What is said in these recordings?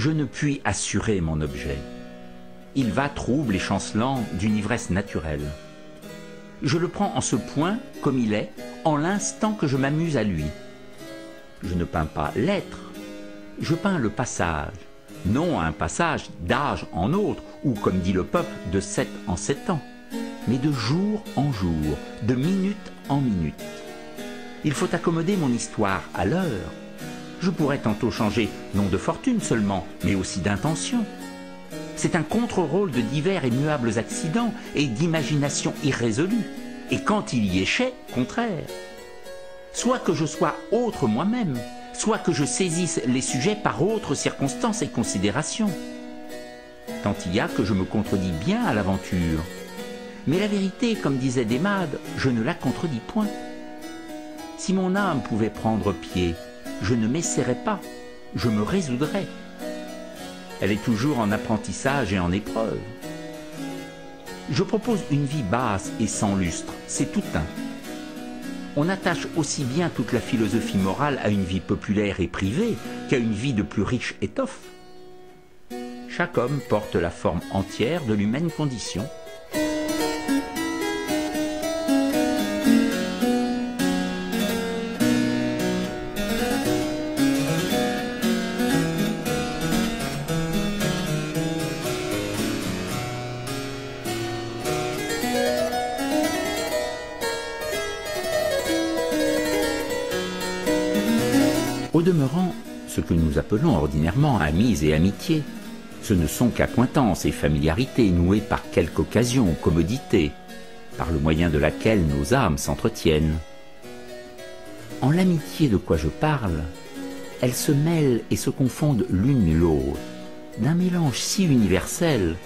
je ne puis assurer mon objet. Il va trouble et chancelant d'une ivresse naturelle. Je le prends en ce point, comme il est, en l'instant que je m'amuse à lui. Je ne peins pas l'être, je peins le passage, non un passage d'âge en autre, ou comme dit le peuple, de sept en sept ans, mais de jour en jour, de minute en minute. Il faut accommoder mon histoire à l'heure. Je pourrais tantôt changer non de fortune seulement, mais aussi d'intention. C'est un contre-rôle de divers et muables accidents et d'imagination irrésolue, et quand il y échait, contraire. Soit que je sois autre moi-même, soit que je saisisse les sujets par autres circonstances et considérations. Tant il y a que je me contredis bien à l'aventure. Mais la vérité, comme disait Desmades, je ne la contredis point. Si mon âme pouvait prendre pied, je ne m'essaierais pas, je me résoudrais. Elle est toujours en apprentissage et en épreuve. Je propose une vie basse et sans lustre, c'est tout un. On attache aussi bien toute la philosophie morale à une vie populaire et privée qu'à une vie de plus riche étoffe. Chaque homme porte la forme entière de l'humaine condition. Au demeurant, ce que nous appelons ordinairement amis et amitiés, ce ne sont qu'accointances et familiarités nouées par quelque occasion ou commodité, par le moyen de laquelle nos âmes s'entretiennent. En l'amitié de quoi je parle, elles se mêlent et se confondent l'une l'autre, d'un mélange si universel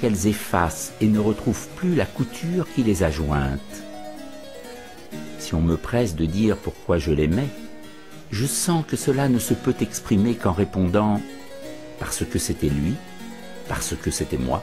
qu'elles effacent et ne retrouvent plus la couture qui les a jointes. Si on me presse de dire pourquoi je l'aimais, je sens que cela ne se peut exprimer qu'en répondant parce que c'était lui, parce que c'était moi.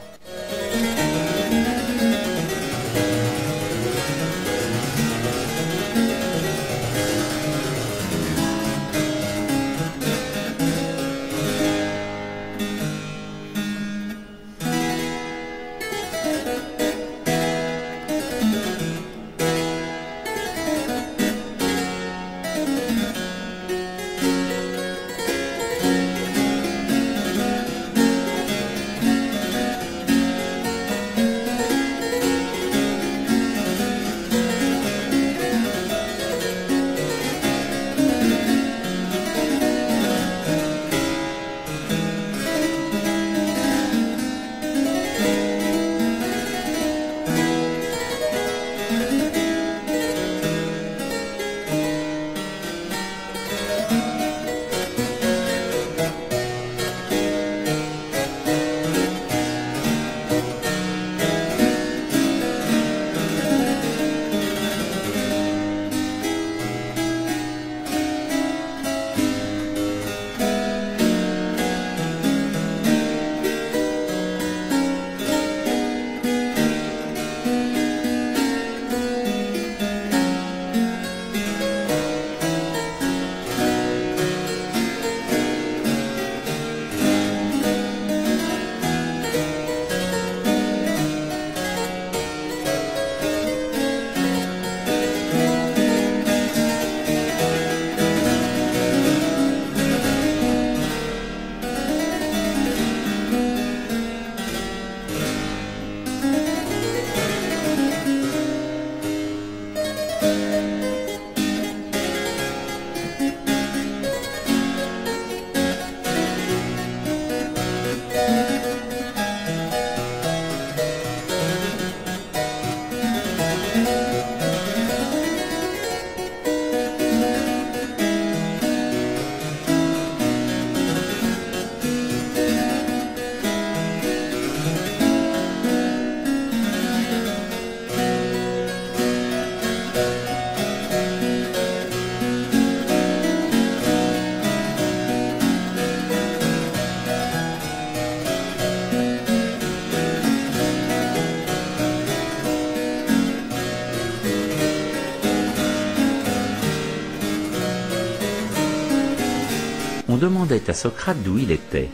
Demandait à Socrate d'où il était.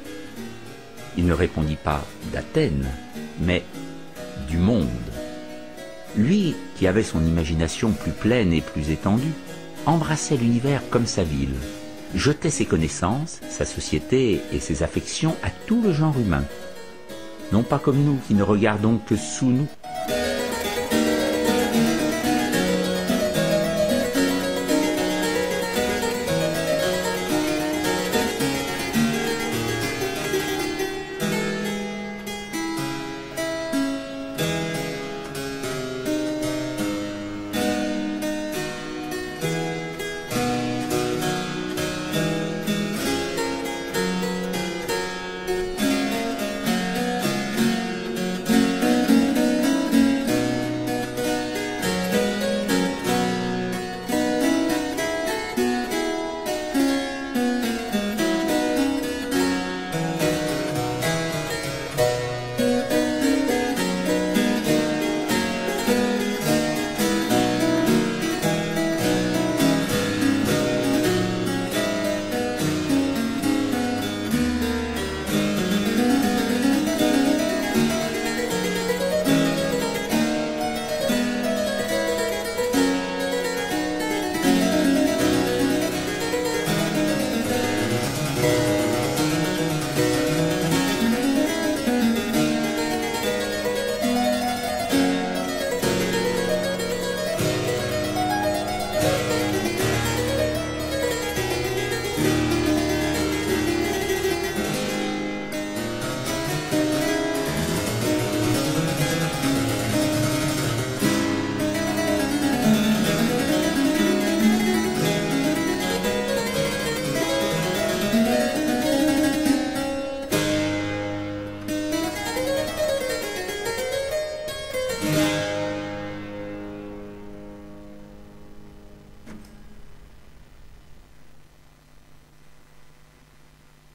Il ne répondit pas d'Athènes, mais du monde. Lui, qui avait son imagination plus pleine et plus étendue, embrassait l'univers comme sa ville, jetait ses connaissances, sa société et ses affections à tout le genre humain. Non pas comme nous qui ne regardons que sous nous,